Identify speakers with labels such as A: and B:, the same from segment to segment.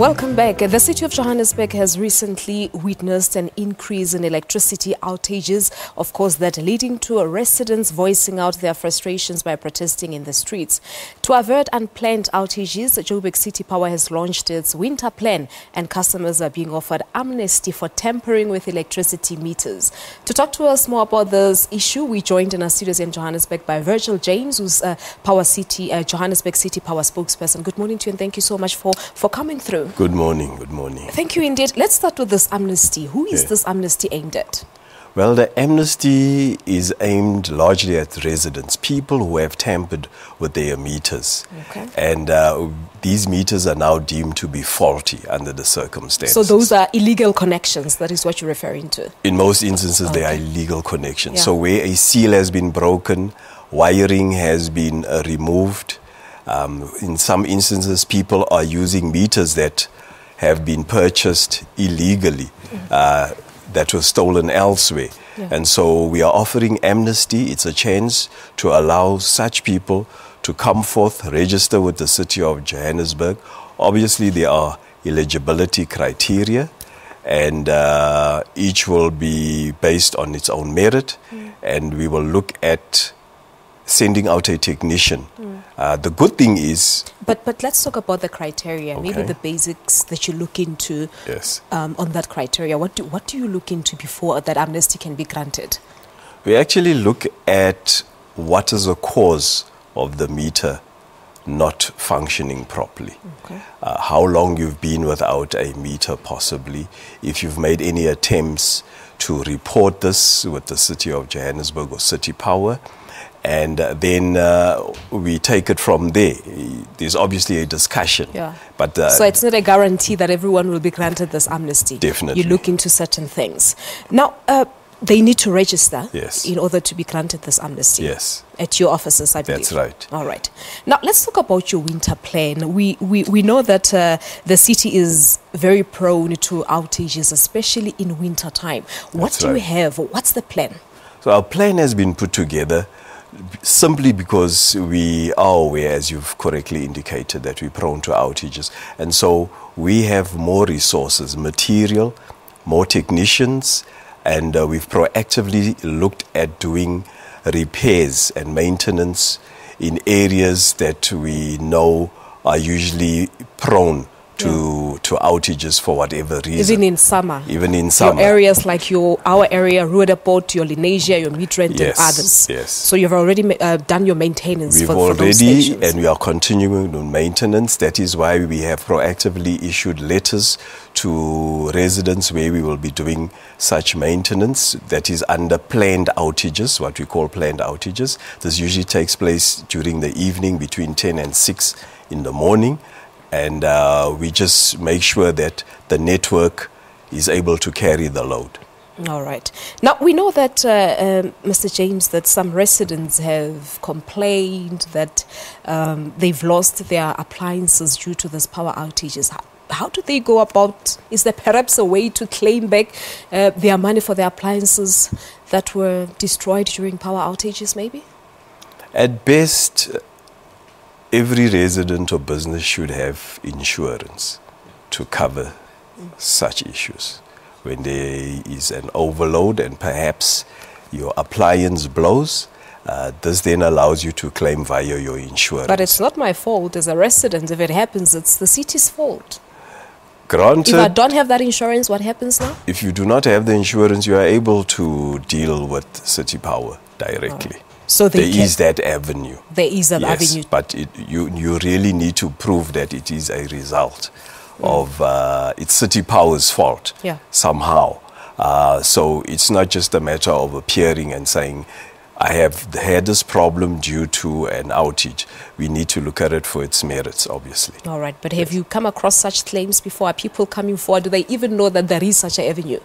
A: Welcome back. The city of Johannesburg has recently witnessed an increase in electricity outages, of course, that leading to residents voicing out their frustrations by protesting in the streets. To avert unplanned outages, Joburg City Power has launched its winter plan, and customers are being offered amnesty for tampering with electricity meters. To talk to us more about this issue, we joined in our studios in Johannesburg by Virgil James, who's Power City, Johannesburg City Power spokesperson. Good morning to you, and thank you so much for, for coming through.
B: Good morning, good morning.
A: Thank you indeed. Let's start with this amnesty. Who is
B: Yeah.
A: this amnesty aimed at?
B: Well, the amnesty is aimed largely at residents, people who have tampered with their meters.
A: Okay.
B: And uh, these meters are now deemed to be faulty under the circumstances.
A: So those are illegal connections. That is what you're referring to.
B: In most instances, they are illegal connections.
A: Yeah.
B: So, where a seal has been broken, wiring has been uh, removed. Um, in some instances, people are using meters that have been purchased illegally, uh, that were stolen elsewhere.
A: Yeah.
B: And so, we are offering amnesty. It's a chance to allow such people to come forth, register with the city of Johannesburg. Obviously, there are eligibility criteria and uh, each will be based on its own merit, and we will look at sending out a technician. Uh, the good thing is,
A: But but let's talk about the criteria. Maybe the basics that you look into
B: yes,
A: um, on that criteria. What do what do you look into before that amnesty can be granted?
B: we actually look at what is the cause of the meter not functioning properly.
A: Okay.
B: uh, how long you've been without a meter, possibly, if you've made any attempts to report this with the City of Johannesburg or City Power. And uh, then uh, we take it from there. There's obviously a discussion.
A: Yeah.
B: But uh,
A: so it's not a guarantee that everyone will be granted this amnesty.
B: Definitely.
A: You look into certain things. Now, uh, they need to register
B: Yes.
A: in order to be granted this amnesty.
B: Yes.
A: At your offices, I believe.
B: That's right.
A: All right. Now, let's talk about your winter plan. We, we, we know that uh, the city is very prone to outages, especially in winter time. What
B: That's
A: do you have? What's the plan?
B: So our plan has been put together simply because we are aware, as you've correctly indicated, that we're prone to outages. And so we have more resources, material, more technicians, and uh, we've proactively looked at doing repairs and maintenance in areas that we know are usually prone to, to outages for whatever reason.
A: Even in summer.
B: Even in summer.
A: Your areas like your our area, Roodepoort, your Lenasia, your Midrand,
B: Yes,
A: and others.
B: yes.
A: So you've already uh, done your maintenance
B: We've
A: for, for
B: already, and we are continuing on maintenance. That is why we have proactively issued letters to residents where we will be doing such maintenance that is under planned outages, what we call planned outages. This usually takes place during the evening between 10 and 6 in the morning. And uh, we just make sure that the network is able to carry the load.
A: All right. Now we know that, uh, um, Mr. James, that some residents have complained that um, they've lost their appliances due to this power outages. How, how do they go about? Is there perhaps a way to claim back uh, their money for their appliances that were destroyed during power outages? Maybe.
B: At best, every resident or business should have insurance to cover such issues. When there is an overload and perhaps your appliance blows, uh, this then allows you to claim via your insurance.
A: But it's not my fault as a resident. If it happens, it's the city's fault.
B: Granted,
A: If I don't have that insurance, what happens now?
B: if you do not have the insurance, you are able to deal with City Power directly.
A: So they
B: There
A: can-
B: is that avenue.
A: There is an
B: yes,
A: avenue.
B: but it, you you really need to prove that it is a result of uh, it's City Power's fault
A: Yeah.
B: somehow. Uh, so it's not just a matter of appearing and saying, "I have had this problem due to an outage." We need to look at it for its merits, obviously.
A: All right, but have you come across such claims before? Are people coming forward? Do they even know that there is such an avenue?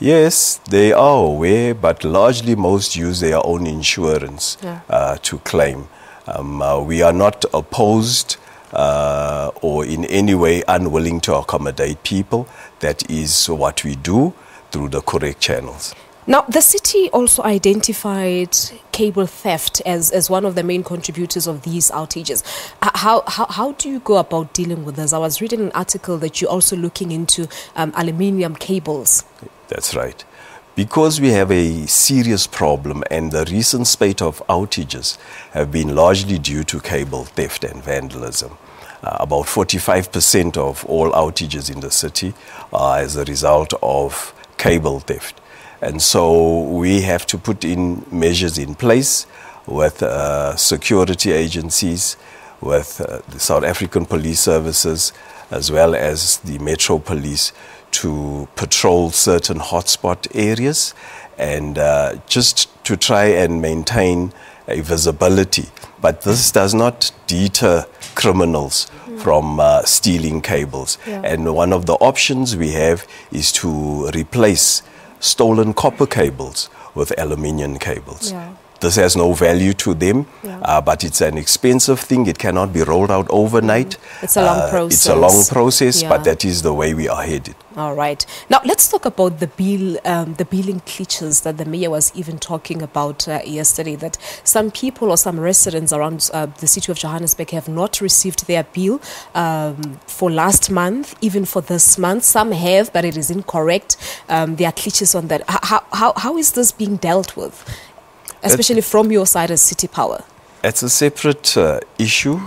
B: Yes, they are aware, but largely most use their own insurance
A: Yeah.
B: uh, to claim. Um, uh, we are not opposed uh, or in any way unwilling to accommodate people. That is what we do through the correct channels.
A: Now, the city also identified cable theft as, as one of the main contributors of these outages. How, how, how do you go about dealing with this? I was reading an article that you're also looking into um, aluminium cables.
B: That's right. Because we have a serious problem and the recent spate of outages have been largely due to cable theft and vandalism. Uh, about 45% of all outages in the city are as a result of cable theft. And so we have to put in measures in place with uh, security agencies, with uh, the South African Police Services, as well as the Metro Police to patrol certain hotspot areas and uh, just to try and maintain a visibility. But this does not deter criminals mm. from uh, stealing cables. Yeah. And one of the options we have is to replace stolen copper cables with aluminium cables. Yeah. This has no value to them, yeah. uh, but it's an expensive thing. It cannot be rolled out overnight.
A: Mm. It's a long uh, process.
B: It's a long process, yeah. but that is the way we are headed.
A: All right. Now let's talk about the bill, um, the billing glitches that the mayor was even talking about uh, yesterday. That some people or some residents around uh, the city of Johannesburg have not received their bill um, for last month, even for this month. Some have, but it is incorrect. Um, there are glitches on that. How, how, how is this being dealt with? Especially from your side as City Power?
B: It's a separate uh, issue.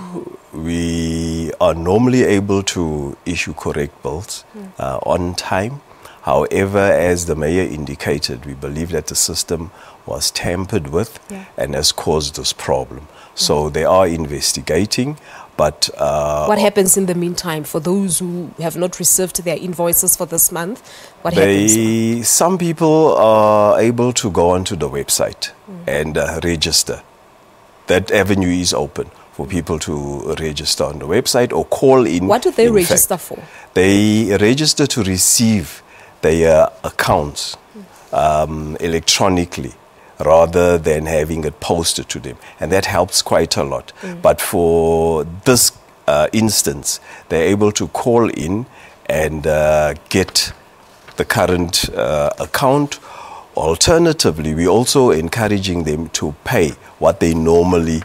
B: We are normally able to issue correct bills mm. uh, on time. However, as the mayor indicated, we believe that the system was tampered with yeah. and has caused this problem. So they are investigating. But uh,
A: what happens in the meantime for those who have not received their invoices for this month? What
B: they,
A: happens?
B: Some people are able to go onto the website mm. and uh, register. That avenue is open for people to register on the website or call in.
A: What do they
B: in
A: register
B: fact.
A: for?
B: They register to receive their accounts um, electronically rather than having it posted to them. And that helps quite a lot. Mm. But for this uh, instance, they're able to call in and uh, get the current uh, account. Alternatively, we're also encouraging them to pay what they normally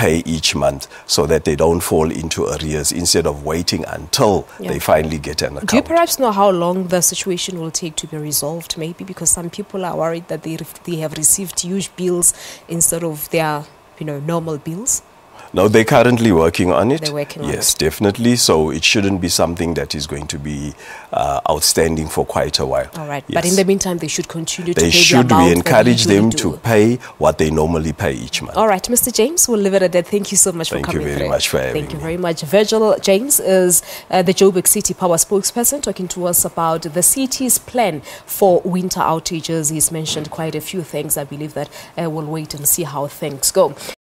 B: pay each month so that they don't fall into arrears instead of waiting until yeah. they finally get an account.
A: Do you perhaps know how long the situation will take to be resolved, maybe? Because some people are worried that they, they have received huge bills instead of their you know, normal bills.
B: No, they're currently working on it.
A: They're working
B: on
A: yes,
B: it. definitely. So it shouldn't be something that is going to be uh, outstanding for quite a while.
A: All right. Yes. But in the meantime, they should continue
B: they
A: to pay They
B: should,
A: the
B: we encourage them to pay what they normally pay each month.
A: All right, Mr. James, we'll leave it at that. Thank you so much
B: Thank
A: for coming
B: Thank you very
A: through.
B: much for having
A: Thank you
B: me.
A: very much. Virgil James is uh, the Joburg City Power spokesperson talking to us about the city's plan for winter outages. He's mentioned quite a few things. I believe that uh, we'll wait and see how things go.